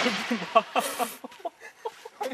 哈哈哈哈哈哈哈哈